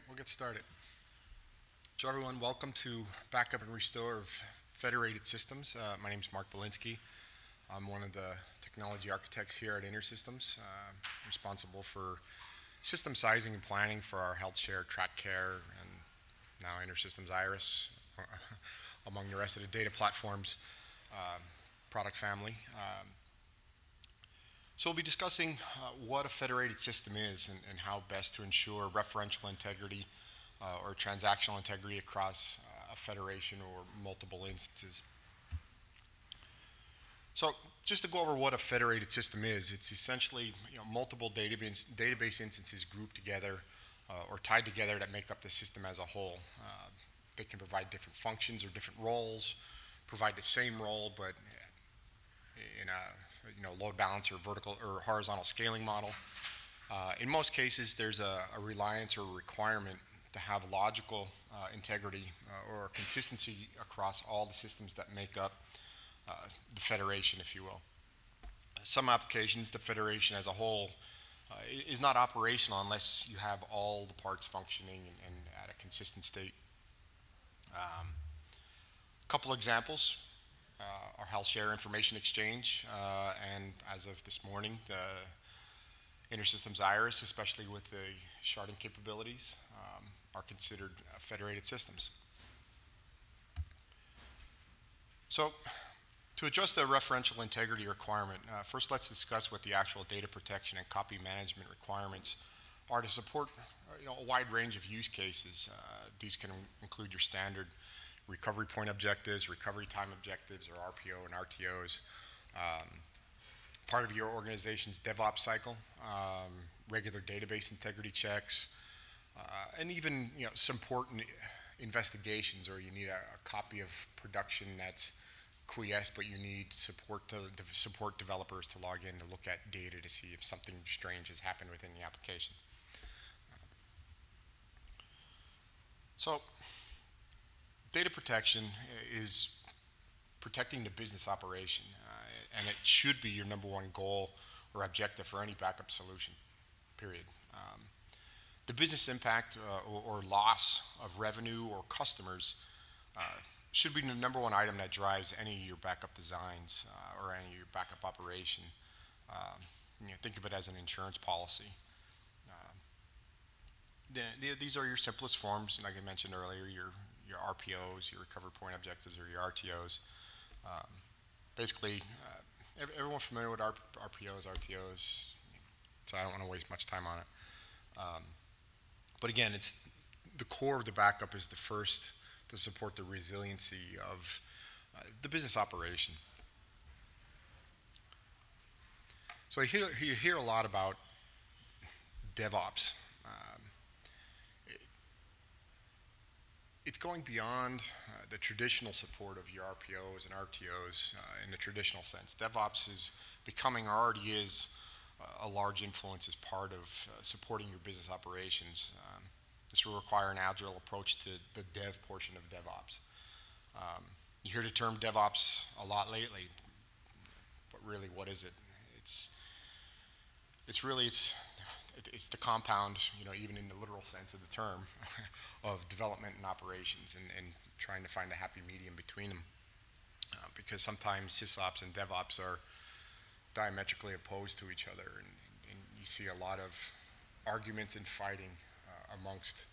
right, we'll get started. So everyone, welcome to Backup and Restore of Federated Systems. Uh, my name is Mark Bolinsky. I'm one of the technology architects here at InterSystems, uh, responsible for system sizing and planning for our HealthShare, TrakCare, and now InterSystems Iris, among the rest of the data platforms uh, product family. Um, so we'll be discussing uh, what a federated system is and, and, how best to ensure referential integrity uh, or transactional integrity across uh, a federation or multiple instances. So just to go over what a federated system is, it's essentially you know, multiple database, database instances grouped together uh, or tied together that make up the system as a whole. Uh, they can provide different functions or different roles, provide the same role, but in a you know, load balancer, vertical or horizontal scaling model. Uh, in most cases, there's a, a, reliance or a requirement to have logical uh, integrity uh, or consistency across all the systems that make up uh, the federation, if you will. Some applications, the federation as a whole, uh, is not operational unless you have all the parts functioning and, and at a consistent state. Um, couple examples uh, our HealthShare information exchange, uh, and as of this morning, the InterSystems Iris, especially with the sharding capabilities, um, are considered uh, federated systems. So to address the referential integrity requirement, uh, first let's discuss what the actual data protection and copy management requirements are to support you know, a wide range of use cases. Uh, these can include your standard recovery point objectives, recovery time objectives, or RPO and RTOs. Um, part of your organization's DevOps cycle, um, regular database integrity checks, uh, and even you know, some important investigations or you need a, a, copy of production that's quiesced, but you need support to de support developers to log in to look at data to see if something strange has happened within the application. So data protection is protecting the business operation, uh, and it should be your number one goal or objective for any backup solution, period. Um, the business impact uh, or, or, loss of revenue or customers uh, should be the number one item that drives any of your backup designs uh, or any of your backup operation. Um, you know, think of it as an insurance policy. Um, the, the, these are your simplest forms, and like I mentioned earlier, your your RPOs, your recovery point objectives, or your RTOs. Um, basically, uh, everyone familiar with RPOs, RTOs, so I don't want to waste much time on it. Um, but again, it's the core of the backup is the first to support the resiliency of uh, the business operation. So you hear, you hear a lot about DevOps. Um, it's going beyond uh, the traditional support of your RPOs and RTOs uh, in the traditional sense. DevOps is becoming or already is uh, a large influence as part of uh, supporting your business operations. Um, this will require an agile approach to the dev portion of DevOps. Um, you hear the term DevOps a lot lately, but really, what is it? It's it's really it's it's the compound, you know, even in the literal sense of the term, of development and operations and, and, trying to find a happy medium between them. Uh, because sometimes sysops and DevOps are diametrically opposed to each other and, and you see a lot of arguments and fighting uh, amongst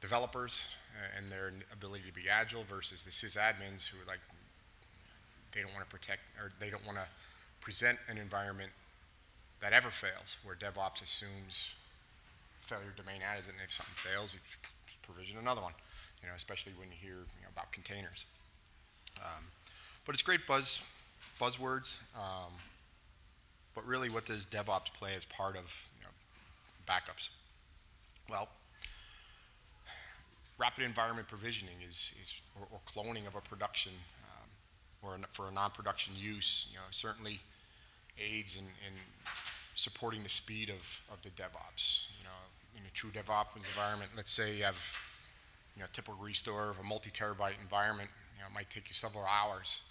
developers and their ability to be agile versus the sysadmins who are like, they don't want to protect or they don't want to present an environment that ever fails, where DevOps assumes failure domain as, and if something fails, you provision another one, you know, especially when you hear you know, about containers. Um, but it's great buzz, buzzwords, um, but really what does DevOps play as part of you know, backups? Well, rapid environment provisioning is, is or, or cloning of a production um, or for a non-production use, you know, certainly aids in, in supporting the speed of, of the DevOps. You know, in a true DevOps environment, let's say you have you know, typical restore of a multi-terabyte environment, you know, it might take you several hours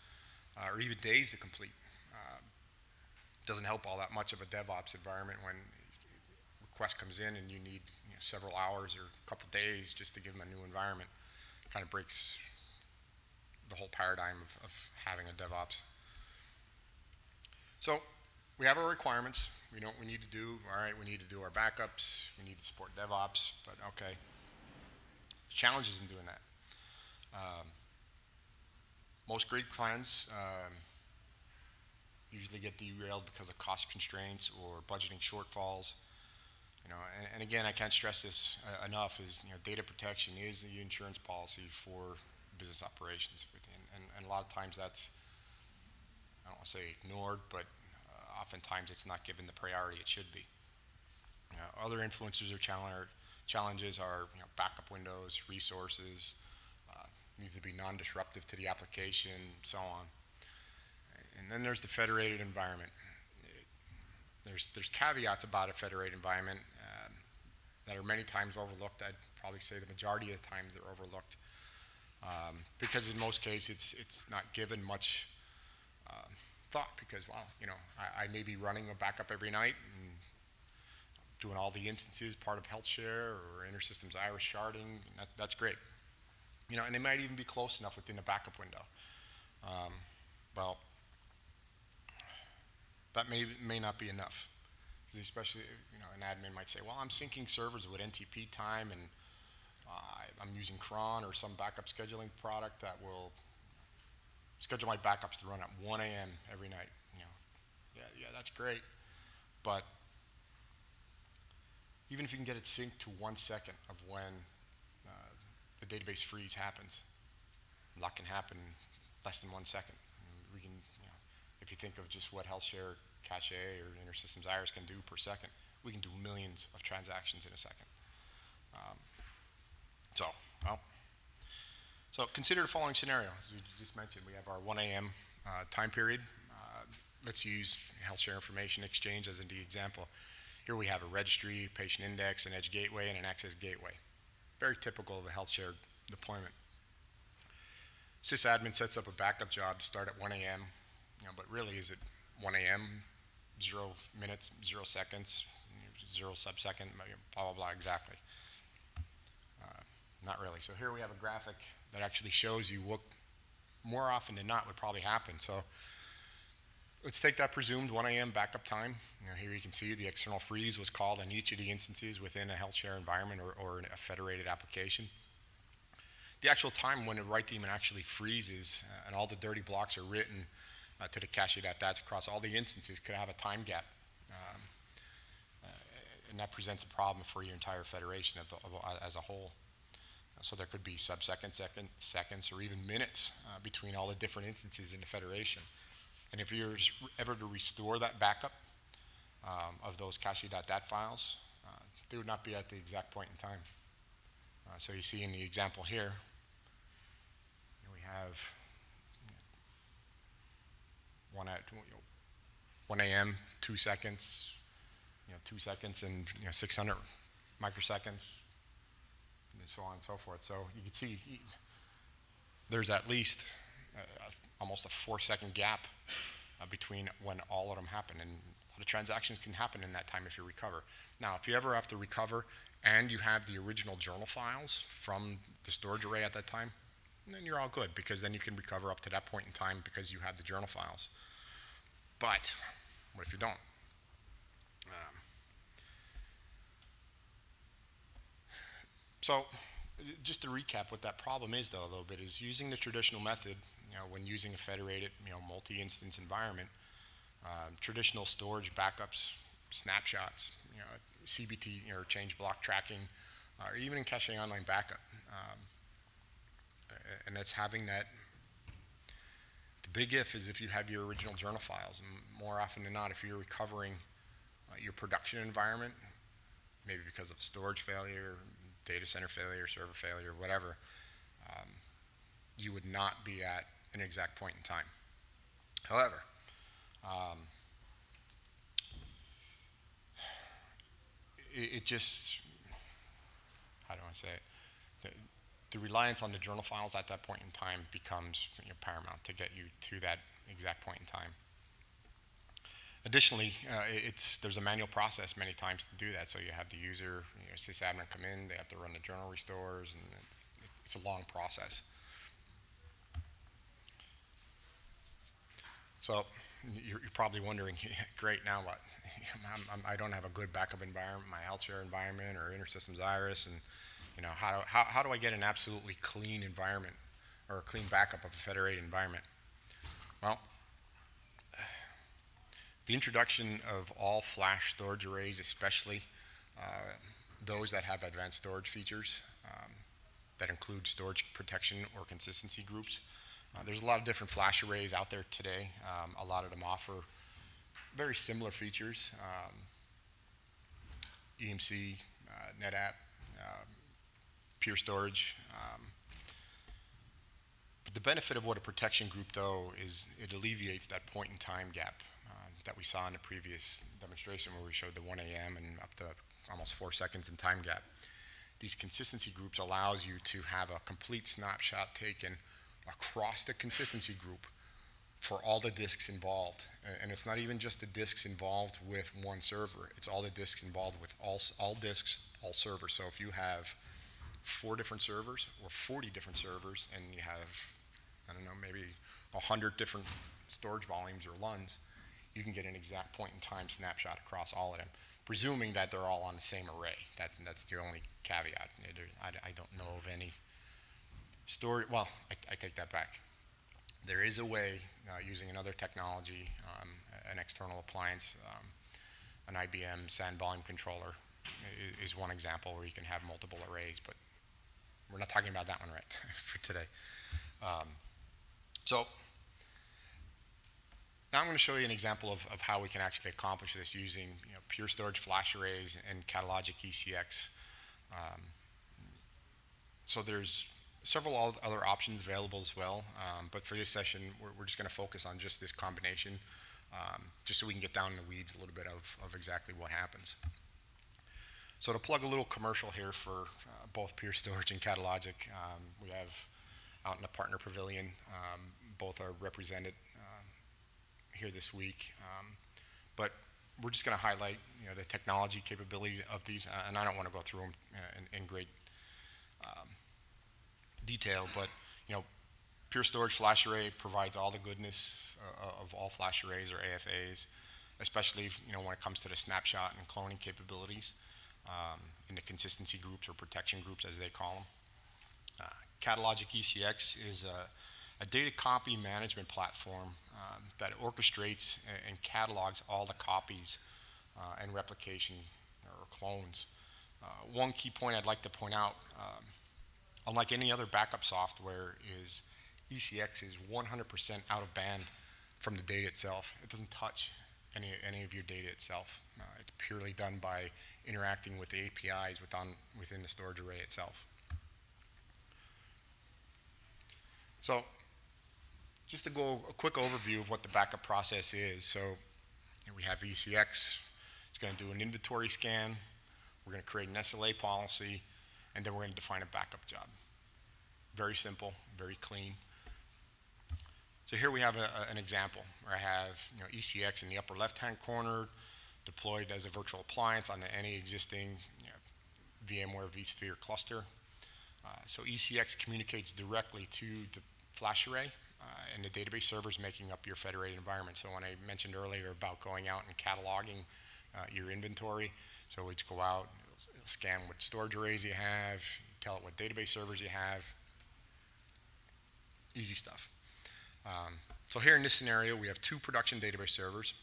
uh, or even days to complete. Uh, doesn't help all that much of a DevOps environment when request comes in and you need you know, several hours or a couple days just to give them a new environment kind of breaks the whole paradigm of, of having a DevOps. So we have our requirements. We know what we need to do. All right, we need to do our backups. We need to support DevOps, but okay. Challenges in doing that. Um, most grid plans um, usually get derailed because of cost constraints or budgeting shortfalls. You know, and, and again, I can't stress this uh, enough: is you know, data protection is the insurance policy for business operations, and, and, and a lot of times that's I don't want to say ignored, but oftentimes it's not given the priority it should be. Uh, other influences or challenges are you know, backup windows, resources, uh, needs to be non-disruptive to the application, so on. And then there's the federated environment. there's, there's caveats about a federated environment um, that are many times overlooked. I'd probably say the majority of the time they're overlooked. Um, because in most cases it's, it's not given much uh, thought because, well, you know, I, I, may be running a backup every night and doing all the instances, part of HealthShare or InterSystems Iris sharding, that, that's great. You know, and it might even be close enough within the backup window. Um, well, that may, may not be enough. Especially, you know, an admin might say, well, I'm syncing servers with NTP time and uh, I'm using cron or some backup scheduling product that will schedule my backups to run at 1 a.m. every night. You know, yeah, yeah, that's great. But even if you can get it synced to one second of when uh, the database freeze happens, that can happen less than one second. we can, you know, if you think of just what HealthShare Cache or InterSystems Iris can do per second, we can do millions of transactions in a second. Um, so, well, so consider the following scenario. As we just mentioned, we have our 1 a.m. Uh, time period. Uh, let's use HealthShare Information Exchange as the example. Here we have a registry, patient index, an edge gateway, and an access gateway. Very typical of a HealthShare deployment. Sysadmin sets up a backup job to start at 1 a.m., you know, but really is it 1 a.m., zero minutes, zero seconds, zero subsecond, blah, blah, blah, exactly. Not really. So here we have a graphic that actually shows you what more often than not would probably happen. So let's take that presumed 1 a.m. backup time. Here you can see the external freeze was called on each of the instances within a HealthShare environment or, or a federated application. The actual time when the write daemon actually freezes uh, and all the dirty blocks are written uh, to the cache that that's across all the instances could have a time gap. Um, uh, and that presents a problem for your entire federation of, of, as a whole. So there could be sub-second, second, seconds, or even minutes uh, between all the different instances in the federation. And if you're ever to restore that backup um, of those cache.dat files, uh, they would not be at the exact point in time. Uh, so you see in the example here, we have 1 at you know, 1 a.m., two seconds, you know, two seconds and you know, 600 microseconds, and so on and so forth. So you can see there's at least a, a, almost a four second gap uh, between when all of them happen. And a lot of transactions can happen in that time if you recover. Now, if you ever have to recover and you have the original journal files from the storage array at that time, then you're all good because then you can recover up to that point in time because you have the journal files. But what if you don't? So just to recap what that problem is though a little bit is using the traditional method you know when using a federated you know multi-instance environment um, traditional storage backups snapshots you know CBT you know change block tracking or even in Caché online backup um, and that's having that the big if is if you have your original journal files and more often than not if you're recovering uh, your production environment maybe because of storage failure data center failure, server failure, whatever, um, you would not be at an exact point in time. However, um, it, it, just, how do I say it? The, the, reliance on the journal files at that point in time becomes you know, paramount to get you to that exact point in time. Additionally, uh, it's, there's a manual process many times to do that. So you have the user, you know, sysadmin come in, they have to run the journal restores, and it's a long process. So you're, you're probably wondering, great, now what? I'm, I'm, I do not have a good backup environment, my Altair environment or InterSystems Iris, and you know, how do, how, how do I get an absolutely clean environment or a clean backup of a federated environment? Well, the introduction of all flash storage arrays, especially uh, those that have advanced storage features um, that include storage protection or consistency groups. Uh, there's a lot of different flash arrays out there today. Um, a lot of them offer very similar features. Um, EMC, uh, NetApp, uh, Pure Storage. Um, but the benefit of what a protection group, though, is it alleviates that point in time gap that we saw in the previous demonstration where we showed the 1 a.m. and up to almost four seconds in time gap. These consistency groups allows you to have a complete snapshot taken across the consistency group for all the disks involved. And it's not even just the disks involved with one server, it's all the disks involved with all, all disks, all servers. So if you have four different servers or 40 different servers and you have, I don't know, maybe 100 different storage volumes or LUNs, you can get an exact point in time snapshot across all of them, presuming that they're all on the same array. That's, that's the only caveat. I, I don't know of any story, well, I, I take that back. There is a way uh, using another technology, um, an external appliance, um, an IBM SAN volume controller is, is, one example where you can have multiple arrays, but we're not talking about that one right for today. Um, so now I'm going to show you an example of, of how we can actually accomplish this using you know, pure storage flash arrays and Catalogic ECX. Um, so there's several other options available as well, um, but for this session, we're, we're just going to focus on just this combination, um, just so we can get down in the weeds a little bit of, of exactly what happens. So to plug a little commercial here for uh, both Pure Storage and Catalogic, um, we have out in the partner pavilion, um, both are represented here this week, um, but we're just going to highlight you know, the technology capability of these, uh, and I don't want to go through them uh, in, in great um, detail, but you know, Pure Storage Flash Array provides all the goodness uh, of all flash arrays or AFAs, especially you know when it comes to the snapshot and cloning capabilities um, in the consistency groups or protection groups as they call them. Uh, Catalogic ECX is a, a, data copy management platform um, that orchestrates and, catalogs all the copies uh, and replication or clones. Uh, one key point I'd like to point out um, unlike any other backup software, is ECX is 100% out of band from the data itself. It doesn't touch any, any of your data itself. Uh, it's purely done by interacting with the APIs within, within the storage array itself. So just to go a quick overview of what the backup process is. So we have ECX. It's going to do an inventory scan. We're going to create an SLA policy and then we're going to define a backup job. Very simple, very clean. So here we have a, a, an example where I have you know, ECX in the upper left-hand corner, deployed as a virtual appliance on any existing you know, VMware vSphere cluster. Uh, so ECX communicates directly to the flash array and the database servers making up your federated environment. So when I mentioned earlier about going out and cataloging uh, your inventory, so it's go out, scan what storage arrays you have, tell it what database servers you have. Easy stuff. Um, so here in this scenario, we have two production database servers.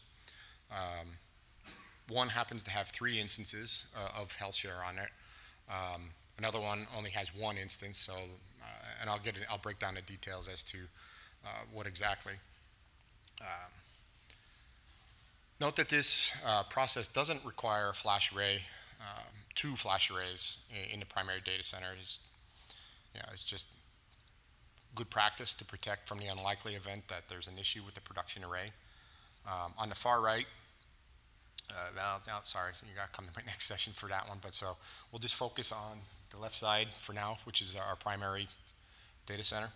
Um, one happens to have three instances uh, of HealthShare on it. Um, another one only has one instance, so, uh, and I'll get it, I'll break down the details as to uh, what exactly. Um, note that this uh, process doesn't require a flash array um, two flash arrays in the primary data center is, you know, it's just good practice to protect from the unlikely event that there's an issue with the production array. Um, on the far right, uh, sorry, you got to come to my next session for that one, but so we'll just focus on the left side for now, which is our primary data center.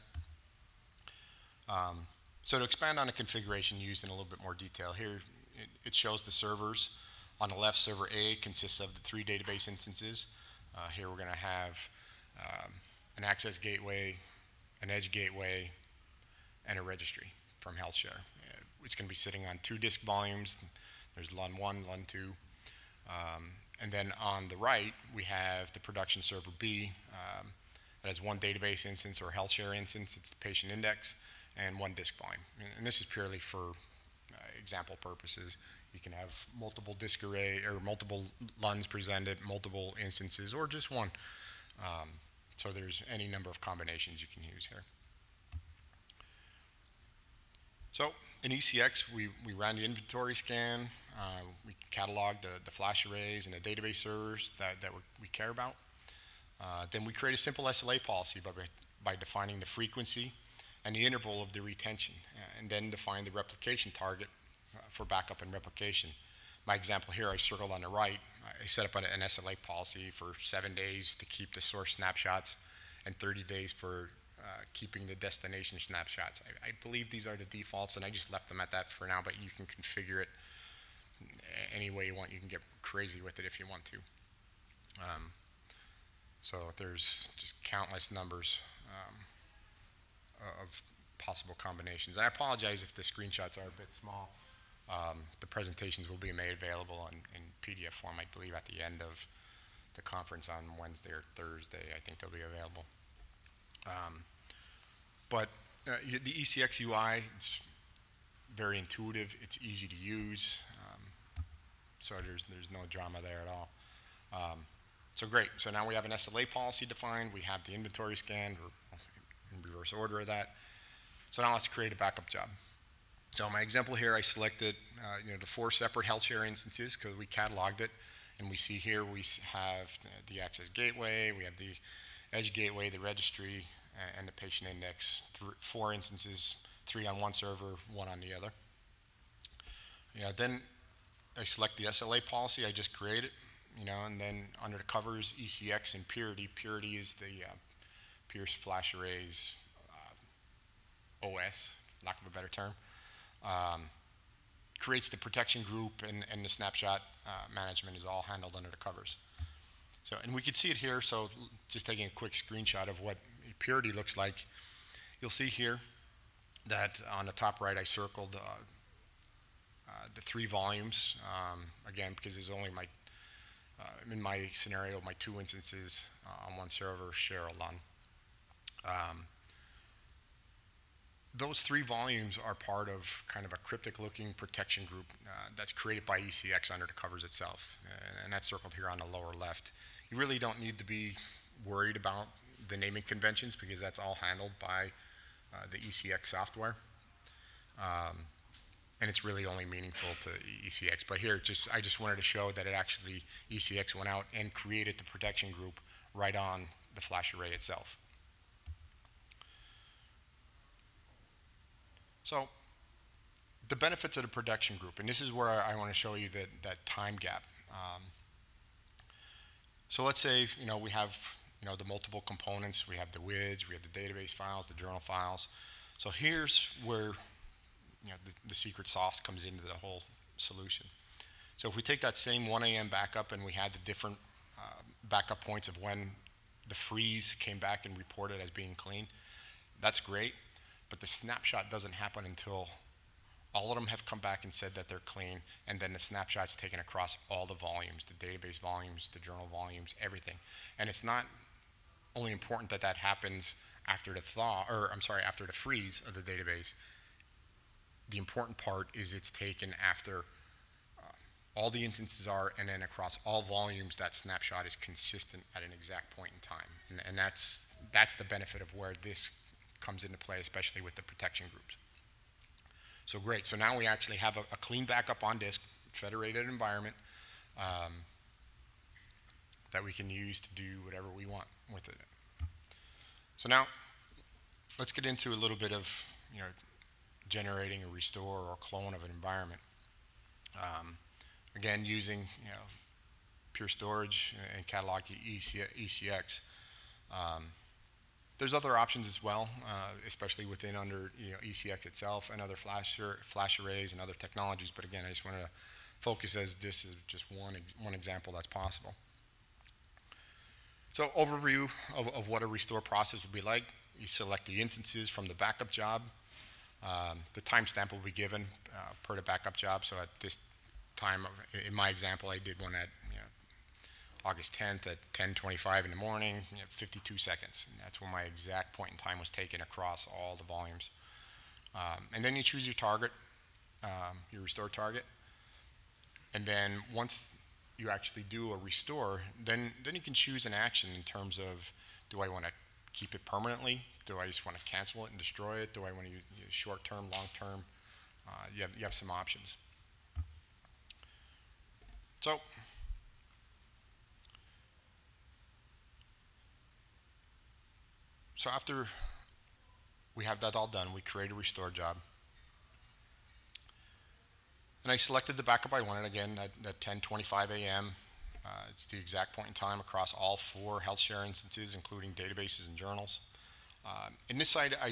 Um, so to expand on the configuration used in a little bit more detail, here it, it shows the servers. On the left, server A consists of the three database instances. Uh, here we're going to have um, an access gateway, an edge gateway, and a registry from HealthShare. Uh, it's going to be sitting on two disk volumes. There's LUN 1, LUN 2. Um, and then on the right, we have the production server B um, that has one database instance or HealthShare instance. It's the patient index and one disk volume. And this is purely for uh, example purposes. You can have multiple disk array or multiple LUNs presented, multiple instances, or just one. Um, so there's any number of combinations you can use here. So in ECX, we, we ran the inventory scan. Uh, we cataloged the, the, flash arrays and the database servers that, that we care about. Uh, then we create a simple SLA policy by, by defining the frequency and the interval of the retention, uh, and then define the replication target uh, for backup and replication. My example here, I circled on the right, I set up an, an SLA policy for seven days to keep the source snapshots and 30 days for uh, keeping the destination snapshots. I, I, believe these are the defaults, and I just left them at that for now, but you can configure it any way you want. You can get crazy with it if you want to. Um, so there's just countless numbers um, of possible combinations. I apologize if the screenshots are a bit small. Um, the presentations will be made available in, in, PDF form, I believe, at the end of the conference on Wednesday or Thursday. I think they'll be available. Um, but uh, the ECX UI, it's very intuitive. It's easy to use. Um, so there's, there's no drama there at all. Um, so great. So now we have an SLA policy defined. We have the inventory scanned in reverse order of that. So now let's create a backup job. So my example here, I selected uh, you know, the four separate HealthShare instances because we cataloged it. And we see here we have the access gateway, we have the edge gateway, the registry, and the patient index. four instances, three on one server, one on the other. You know, then I select the SLA policy I just created, you know, and then under the covers, ECX and Purity. Purity is the uh, Pierce Flash Arrays uh, OS, lack of a better term. Um, creates the protection group and, and the snapshot uh, management is all handled under the covers. So, and we can see it here, so just taking a quick screenshot of what purity looks like, you'll see here that on the top right I circled uh, uh, the three volumes, um, again, because there's only my, uh, in my scenario, my two instances uh, on one server share a LUN. Um, those three volumes are part of kind of a cryptic looking protection group uh, that's created by ECX under the covers itself. And, and, that's circled here on the lower left. You really don't need to be worried about the naming conventions because that's all handled by uh, the ECX software. Um, and it's really only meaningful to ECX. But here, just I just wanted to show that it actually, ECX went out and created the protection group right on the flash array itself. So the benefits of the protection group, and this is where I want to show you that, that time gap. Um, so let's say, you know, we have, you know, the multiple components. We have the WIJs, we have the database files, the journal files. So here's where, you know, the, the secret sauce comes into the whole solution. So if we take that same 1 a.m. backup and we had the different uh, backup points of when the freeze came back and reported as being clean, that's great but the snapshot doesn't happen until all of them have come back and said that they're clean, and then the snapshot's taken across all the volumes, the database volumes, the journal volumes, everything. And it's not only important that that happens after the thaw, or I'm sorry, after the freeze of the database. The important part is it's taken after uh, all the instances are, and then across all volumes, that snapshot is consistent at an exact point in time. And, and that's, that's the benefit of where this comes into play, especially with the protection groups. So great. So now we actually have a, a clean backup on disk, federated environment um, that we can use to do whatever we want with it. So now let's get into a little bit of you know generating a restore or clone of an environment. Um, again, using you know Pure Storage and Catalogic ECX. Um, There's other options as well, uh, especially within under you know, ECX itself and other flash, flash arrays and other technologies. But again, I just wanted to focus as this is just one, one example that's possible. So overview of, of what a restore process will be like. You select the instances from the backup job. Um, the timestamp will be given uh, per the backup job. So at this time, in my example, I did one at August 10th at 10:25 in the morning, you know, 52 seconds. And that's when my exact point in time was taken across all the volumes. Um, and then you choose your target, um, your restore target. And then once you actually do a restore, then, then you can choose an action in terms of do I want to keep it permanently? Do I just want to cancel it and destroy it? Do I want to use short term, long term? Uh, you, have, you have some options. So, so after we have that all done, we create a restore job. And I selected the backup I wanted again at, at 10:25 a.m. Uh, it's the exact point in time across all four HealthShare instances, including databases and journals. Uh, in this site, I,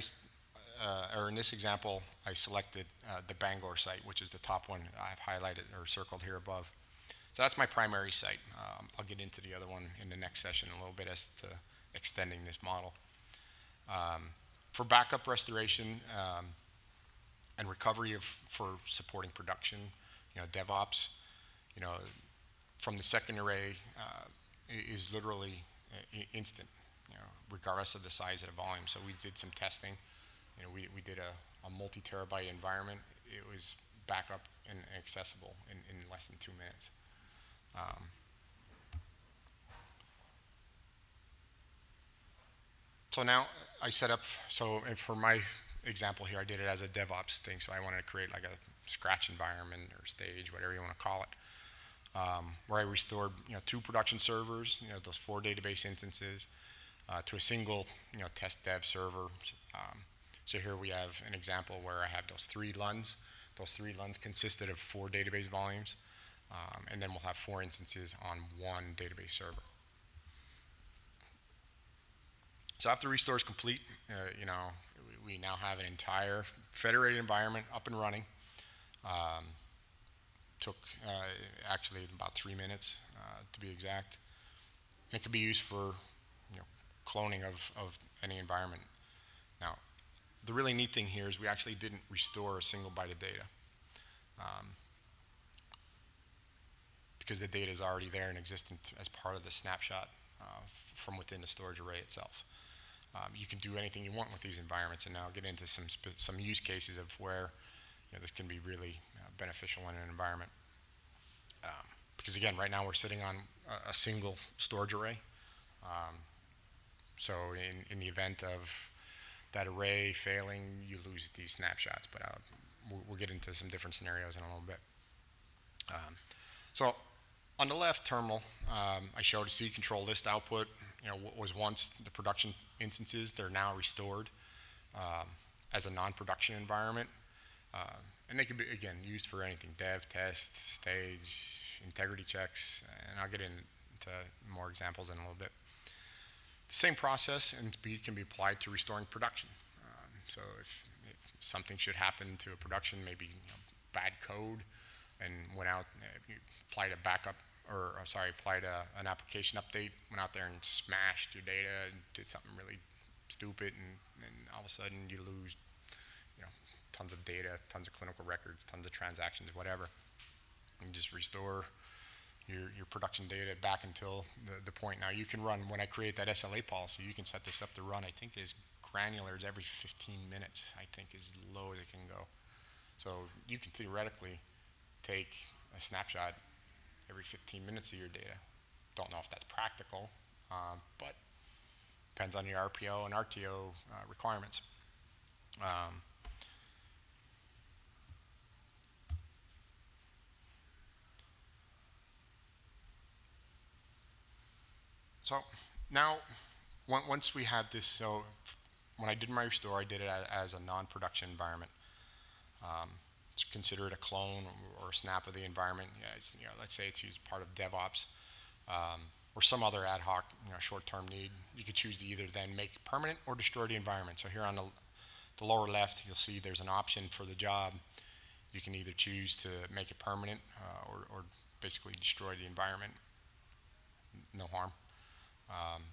uh, or in this example, I selected uh, the Bangor site, which is the top one I've highlighted or circled here above. So that's my primary site. Um, I'll get into the other one in the next session a little bit as to extending this model. Um, for backup restoration, um, and recovery of, for supporting production, you know, DevOps, you know, from the second array uh, is literally uh, instant, you know, regardless of the size of the volume. So we did some testing. You know, we, we did a, a multi-terabyte environment. It was backup and accessible in, in less than two minutes. Um, so now I set up, so for my example here, I did it as a DevOps thing, so I wanted to create like a scratch environment or stage, whatever you want to call it, um, where I restored you know two production servers, you know those four database instances, uh, to a single you know test dev server. Um, so here we have an example where I have those three LUNs. Those three LUNs consisted of four database volumes, um, and then we'll have four instances on one database server. So after restore is complete, uh, you know, we now have an entire federated environment up and running. Um, took uh, actually about three minutes uh, to be exact. And it could be used for you know, cloning of, of any environment. Now, the really neat thing here is we actually didn't restore a single byte of data. Um, because the data is already there and existent as part of the snapshot uh, from within the storage array itself. Um, you can do anything you want with these environments, and now I'll get into some some use cases of where you know, this can be really uh, beneficial in an environment. Um, because again, right now we're sitting on a, a single storage array. Um, so in, in the event of that array failing, you lose these snapshots. But we'll, we'll, get into some different scenarios in a little bit. Um, so on the left terminal, um, I showed a ccontrol list output. You know, what was once the production instances. They're now restored um, as a non-production environment. Uh, and they can be, again, used for anything, dev, test, stage, integrity checks, and I'll get into more examples in a little bit. The same process and speed can be applied to restoring production. Um, so if, if, something should happen to a production, maybe you know, bad code, and went out, uh, applied a backup or sorry, applied a, an application update, went out there and smashed your data, and did something really stupid, and, and all of a sudden you lose, you know, tons of data, tons of clinical records, tons of transactions, whatever. And just restore your, your production data back until the, the point. Now you can run, when I create that SLA policy, you can set this up to run, I think as granular as every 15 minutes, I think as low as it can go. So you can theoretically take a snapshot every 15 minutes of your data. Don't know if that's practical, um, but depends on your RPO and RTO uh, requirements. Um, so now, once we have this, so when I did my restore, I did it as, a non-production environment. Um, consider it a clone or a snap of the environment. Yeah, you know, let's say it's used part of DevOps. Um, or some other ad hoc, you know, short-term need. You could choose to either then make permanent or destroy the environment. So here on the, the lower left, you'll see there's an option for the job. You can either choose to make it permanent uh, or, or basically destroy the environment. No harm. Um,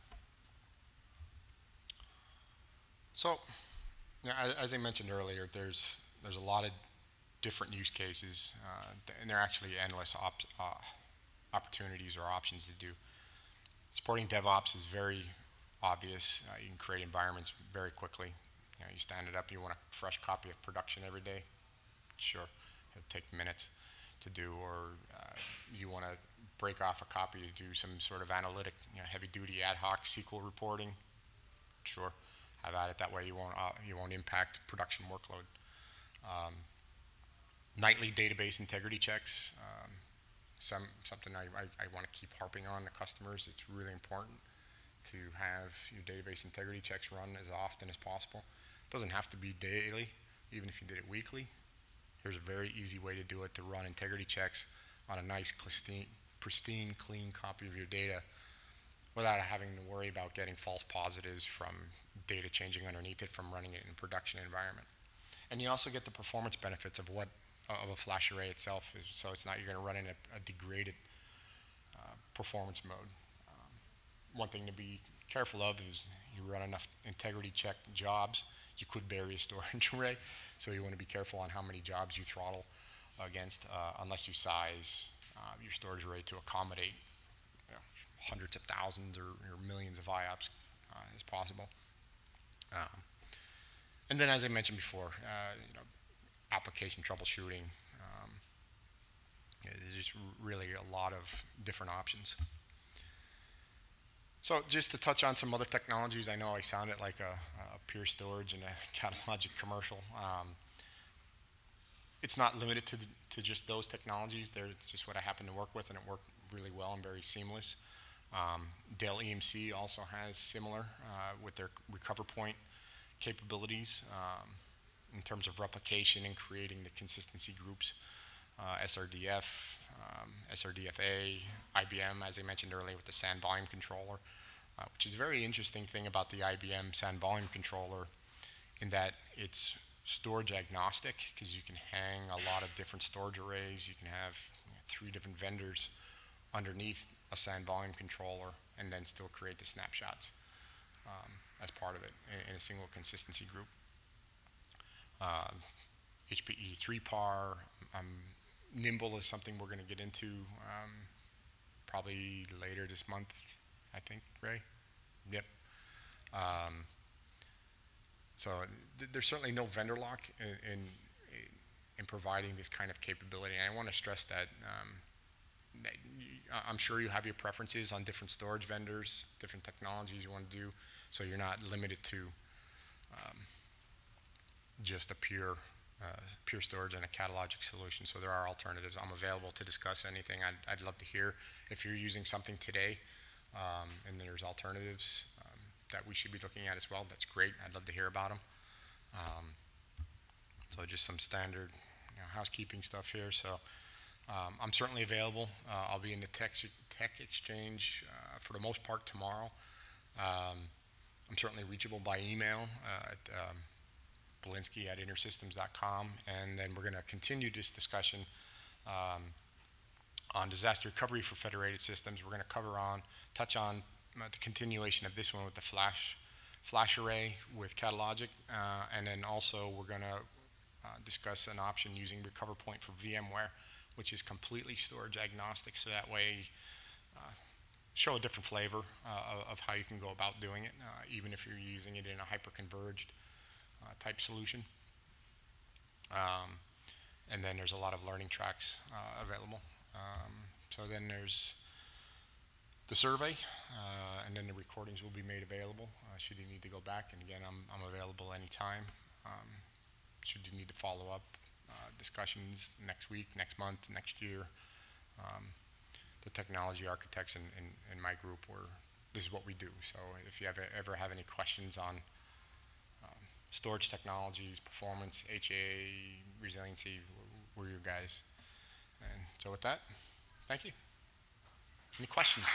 so, you know, as, as, I mentioned earlier, there's there's a lot of different use cases, uh, and there are actually endless op uh, opportunities or options to do. Supporting DevOps is very obvious. Uh, you can create environments very quickly. You, know, you stand it up, you want a fresh copy of production every day. Sure, it'll take minutes to do, or you want to break off a copy to do some sort of analytic, you know, heavy-duty ad hoc SQL reporting. Sure, have at it. That way you won't uh, you won't impact production workload. Um, nightly database integrity checks. Um, some, something I, I, I want to keep harping on to customers. It's really important to have your database integrity checks run as often as possible. It doesn't have to be daily, even if you did it weekly. Here's a very easy way to do it, to run integrity checks on a nice, pristine, pristine clean copy of your data without having to worry about getting false positives from data changing underneath it from running it in production environment. And you also get the performance benefits of what of a flash array itself. So it's not you're going to run in a, a degraded uh, performance mode. Um, one thing to be careful of is you run enough integrity check jobs, you could bury a storage array. So you want to be careful on how many jobs you throttle against uh, unless you size uh, your storage array to accommodate you know, hundreds of thousands or, or, millions of IOPS uh, as possible. Um, and then as I mentioned before, uh, you know, application troubleshooting. Um, there's just really a lot of different options. So just to touch on some other technologies, I know I sounded like a, a Pure Storage and a Catalogic commercial. Um, it's not limited to, the, to just those technologies. They're just what I happen to work with, and it worked really well and very seamless. Um, Dell EMC also has similar uh, with their RecoverPoint capabilities. Um, in terms of replication and creating the consistency groups, uh, SRDF, um, SRDFA, IBM, as I mentioned earlier, with the SAN volume controller, uh, which is a very interesting thing about the IBM SAN volume controller in that it's storage agnostic because you can hang a lot of different storage arrays. You can have you know, three different vendors underneath a SAN volume controller and then still create the snapshots um, as part of it in, in a single consistency group uh, HPE 3PAR. Um, Nimble is something we're going to get into um, probably later this month, I think, Ray? Yep. Um, so th there's certainly no vendor lock in, in, in, providing this kind of capability. And I want to stress that, um, I'm sure you have your preferences on different storage vendors, different technologies you want to do, so you're not limited to um, just a pure uh, pure storage and a catalogic solution. So there are alternatives. I'm available to discuss anything. I'd, I'd love to hear if you're using something today um, and there's alternatives um, that we should be looking at as well. That's great. I'd love to hear about them. Um, so just some standard you know, housekeeping stuff here. So um, I'm certainly available. Uh, I'll be in the tech, tech exchange uh, for the most part tomorrow. Um, I'm certainly reachable by email uh, at um, Bolinsky at intersystems.com. And then we're going to continue this discussion um, on disaster recovery for federated systems. We're going to cover on, touch on uh, the continuation of this one with the flash, FlashArray with Catalogic. Uh, and then also we're going to uh, discuss an option using RecoverPoint for VMware, which is completely storage agnostic. So that way, uh, show a different flavor uh, of how you can go about doing it, even if you're using it in a hyper-converged uh, type solution. Um, and then there's a lot of learning tracks uh, available. Um, so then there's the survey, uh, and then the recordings will be made available should you need to go back. And again, I'm, I'm available anytime. Um, should you need to follow up discussions next week, next month, next year. Um, the technology architects in, in, in, my group were this is what we do. So if you ever, ever have any questions on storage technologies, performance, HA, resiliency were your guys. And so with that, thank you. Any questions?